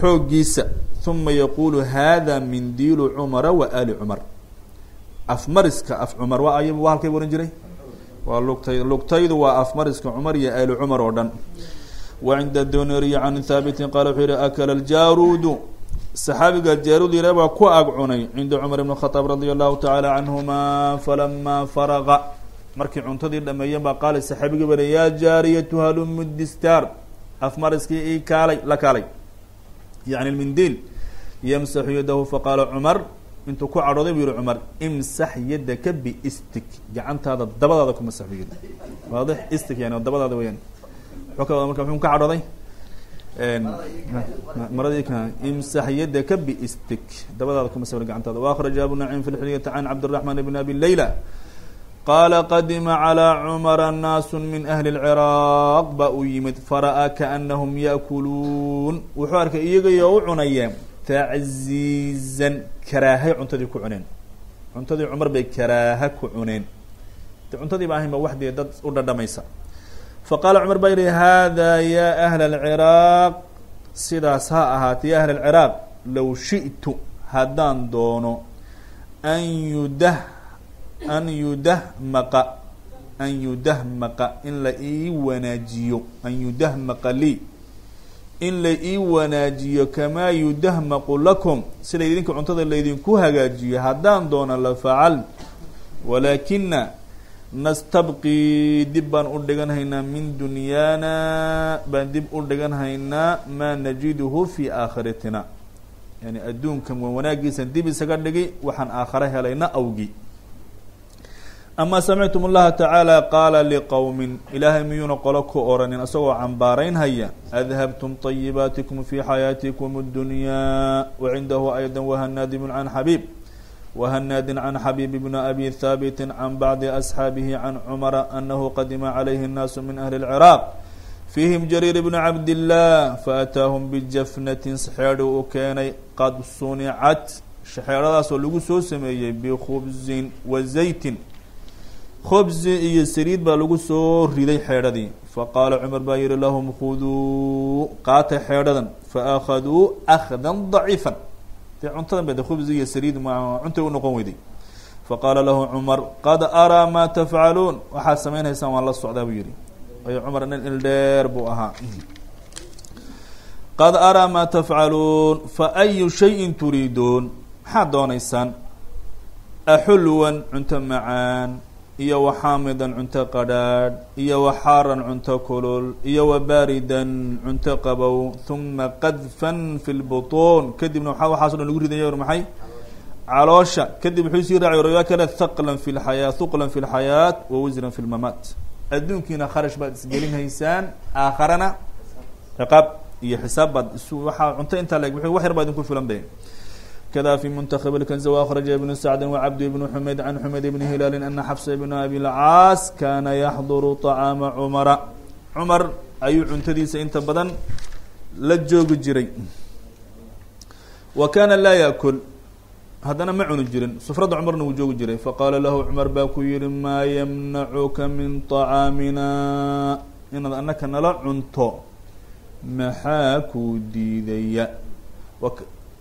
xoogiisa uma yaquulu hada mindiilu cumara wa ali cumar. Afmariska af cumar waa ay halkay ohan jiray? Waa lugtay lugtaydu waa afmariska cumar iyo ali cumar oo dhan. Wa cinda duniri can haabitin qaala wuxuu yihi akala jaaruudu saxaabiga jaarud yare baa ku ag cunay cinda cumar ibn khataab radia allahu tacaala canhuma falama faraqa markii cuntadii dhameeyen baa qaala saxaabiga bane yaa jaariyatu halummu distaar. Afmariskii i kaalay la kaalay yani mindil yamsaxu yadahu faqaala cumar intuu ku cadhooday buu yihi cumar imsax yadaka bistik gacantaada dabadaada ku masax buu yihi waadix stik yani dabadaada weyaan wuxuu ka marka muxuu ka cadhooday. قال قدم على عمر ناس من أهل العراق ba u yimid fara-aa kaanahum yaakuluun wuxuu arkay iyagayo u cunayeen taziizan karaahay cuntadii ku cuneen cuntadii cumar bay karaaha ku cuneen cuntadii ba ahaynba waxdee dad u dhadhamaysa faqaala cumar baa yihi haadaa yaa ahla alciraaq sidaas ha ahaatee ya ahla alciraaq low shi'tu haddaan doono an yudah an yudahmaqa an yudahmaqa in la ii wanaajiyo an yudahmaqa lii in la ii wanaajiyo kamaa yudahmaqu lakum sida idinka cuntada laydinku hagaajiyo haddaan doono lafacal walaakina nastabqii dib baan u dhigan haynaa min dunyaana baan dib u dhigan haynaa maa najiduhu fi aakhiratina yani adduunkan waa wanaagiisan dib isaga dhigi waxaan aakhare helayna awgi ama samictum اllaha tacaala qaala liqowmin ilaahay miyuuna qolo ku oranin isagoo cambaaraynhaya adhabtum طayibaatikum fi xayaatikum اddunyaa wacindahu ayda wahanaadi bn can xabiib whanaadi can xabiib bn abi haabiti can bacdi asxaabihi can cumara anahu qadima calayhi الnaasu min ahli اlciraaq fiihim jariir bnu cabdillaah faataahum bijafnatin saxeedhi u keenay qad sunicat shaxeedhadaasoo lagu soo sameeyey bikhubzin wa zaytin khubzi iyo saliid baa lagu soo riday xeedhadii. Faqaala cumar baa yihi lahum khuduu. Qaata xeedhadan. Faakhaduu akhdan daciifan. Dee cuntadan ba de khubzi iyo saliid ma cuntay u noqon weyday. Faqaala lahu cumar qad araa maa tafcaluun. Waxaad sameynhaysaan waan la socdaa buu yihi ayo cumar nin ildheer buu ahaa. Qad araa maa tafcaluun fa ayu shayin turiiduun? Maxaad doonaysaan? Axulwan cunto macaan iyo waxaamidan cunto qadhaadh iyo waxaaran cunto kulul iyo wabaaridan cunto qabow huma qadfan fi lbutuun kadibna waa waxaaso dhan lagu ridaya or maxay? Caloosha. Kadib wuxuu sii raaciy riwaa kale thaqlan fi lxayaa thuqlan fi lxayaat wa wisran fi lmamaat adduunkiina kharash baad isgelinhaysaan aakharana ciqaab iyo xisaab baad is waxaa cunto intaa leg wax yar baa idinku filan kda fi منتخب الكنز وأخرج بن سعد وعبد بن حميد عن حميد بن هلال أن xفص بن أبي الcاas kana يحضر طعاaم cمر cمar ayuu cuntadiisa inta badan la joogi jiray wa kana laa yaأkل haddana ma cuni jirin sfrada cmarna wuu joogi jiray faqaala lahu cmar baa ku yihi maa ymnacuka min طacaamina inaad anaka nala cunto maxaa kuu diidaya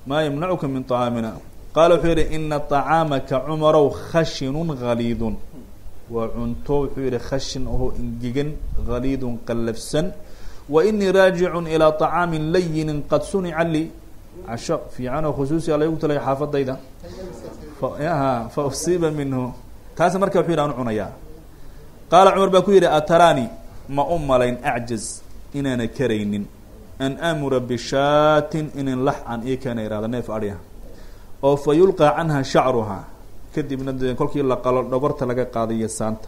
maa ymnacuka min طacaamina qaala wuxuu yihi ina طacaamaka cumarow khashinun haliidun waa cunto wuxuu yihi khashin oo ingegan haliidun qallafsan wa inii raajicun ilىa طacaami layinin qad sunica lii casho fiican oo khusuusiga laygu talay xaafadayda ha fa usiiba minhu taas marka wuxuu yidhi aan cunayaa qaala cumar baa ku yidhi ataraani ma u malayn acjaz inaana karaynin an amura bishaatin inin lax aan ii keena ihahdo neef adhiha oo fa yulqaa canha shacruhaa kadibna dee kolkii la qalo dhogorta laga qaadayo saanta.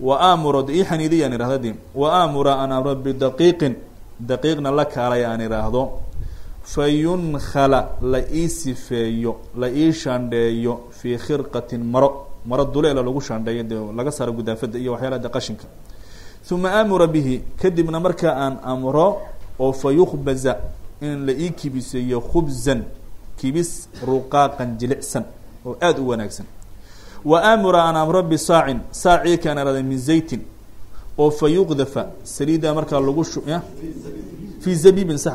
Wa aamura ii xaniidiyaan ihahda di wa aamura an amra bidaqiiqin. Daqiiqna la kaalay aan ihaahdo fa yunkhala la ii sifeeyo la ii shandheeyo fii khirqatin maro. Maro duleela lagu shandheeyo dee laga saaro gudaafada iyo waxyaalaha de qashinka. Uma aamura bihi. Kadibna markaa aan amro oo fa yukbaza in la ii kibiseeyo khubzan kibis ruqaaqan jilicsan oo aada u wanaagsan. Wa aamura an amro bisaacin saacii kaan arada min zaytin oo fa yuqdafa saliida markaa lagu shu fi zabibin sax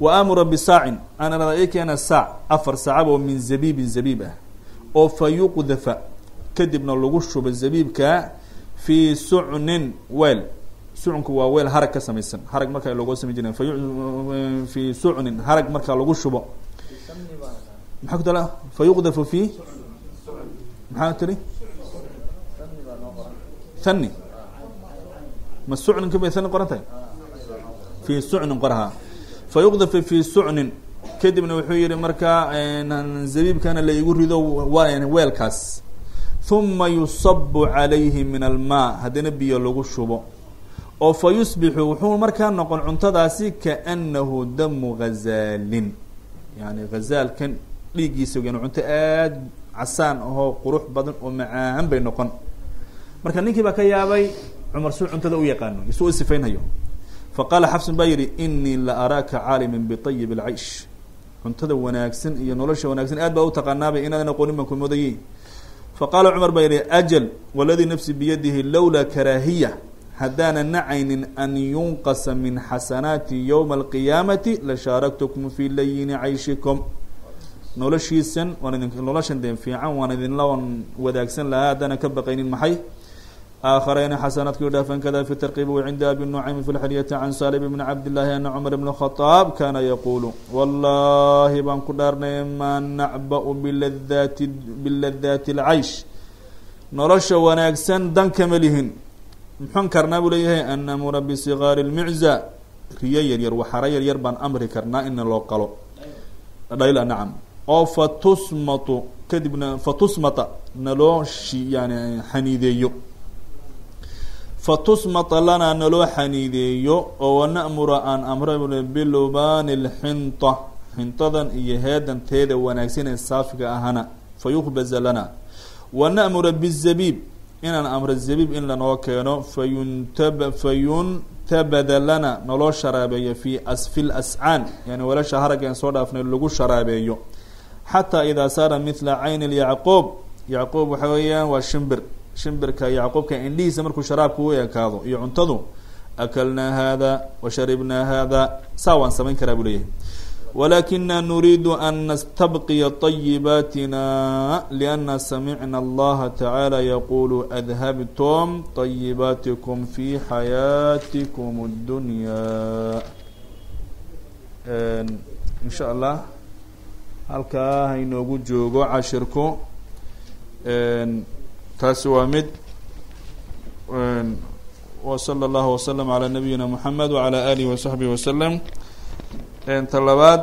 wa aamura bisaacin aan arada ii keena saac afar saacab oo min zabibin zabiib ah. Oo fa kadibna lagu shubo zabiibka fii sucnin weel sucnku waa weel harag ka samaysan. Harag markaa logoo samay jireen fa fii sucnin. Harag markaa lagu shubo. Maxaa ku tala? Fa yuqdafu fi maxaa tiri thani ma sucninka bay thani qoran tahay? Fii sucnin qoraha fa yuqdafu fii sucnin. Kadibna wuxuu yihi markaa zabiibkana la igu rido weelkaas. Huma yusabu calayhi min almaa. Haddana biyo lagu shubo oo fa wuxuu markaa noqon cuntadaasi kaanahu damu gazaalin yani hazaalkan dhiiggiisa ogan cunto aada casaan ahoo qurux badan oo macaan bay noqon. Marka ninkii baa ka yaabay cumar suu cuntada u yaqaano isuu u sifaynhayo faqaala xafsun baa yihi inii la araaka caaliman biayib اlcaysh cuntada wanaagsan iyo nolosha wanaagsan aad baa u taqaanaabay inaadan aqoonin baan ku moodayey faqaala cumar baa yihi ajal waladii nafsi biyadihi lowlaa karaahiya haddaana nacaynin an yunqasa min xasanaati ywma alqiyaamati lashaaraktukum fi layini cayshikum. Noloshiisan waan noloshan dee fiican waan idinla wadaagsan lahaa haddaana ka baqaynin maxay? Aakharayna xasanaadkii dhaafan kada fi tarkiib wacinda abi nucaymi fi lxalyati can saalib bni cabdillaahi ana cumar bn khadaab kana yaquulu wallahi baan ku dhaarnay maa nacba-u biladaati biladaati alcaysh. Nolosha wanaagsan dan kama lihin muxuun karnaa buu leeyahay an namura bisigaari lmicza riyo yaryar waxara yaryar baan amri karnaa ina loo qalo. Dhayla nacam. Oo fatusmatu kadibna fatusmata naloo shi yani xaniideeyo. Fatusmata lanaa naloo xaniideeyo oo wana'mura aan amra bilubaani lxinta xintadan iyo heedanteeda wanaagsan ee saafiga ahana fa yukbaza lana. Wana'mura bizabiib inaan amro zabiib in lanoo keeno fayuntab fayuntabada lana naloo sharaabeeyo fi asfi lascaan yani weelasha harageen soo dhaafnay lagu sharaabeeyo. Xataa idaa saara mithla cayni lyacquub yacquub waxa weeyaan waa shimbir. Shimbirka yacquubka indhihiisa markuu sharaabka u ekaado iyo cuntadu akalnaa hada wa sharibnaa hada saa waan samayn karaa buu leeyahay walakina nuriidu an nastabqiya طayibaatina liana samicna allaha tacaala yaqulu adhabtum طayibaatikum fi xayaatikum اddunyaa in sha allah halkaa hainoogu joogo cashirku taasi waa mid wslى اllahu wslm عlى nabiyina mxamed wعlى alihi وsaxbihi waslm ta labaad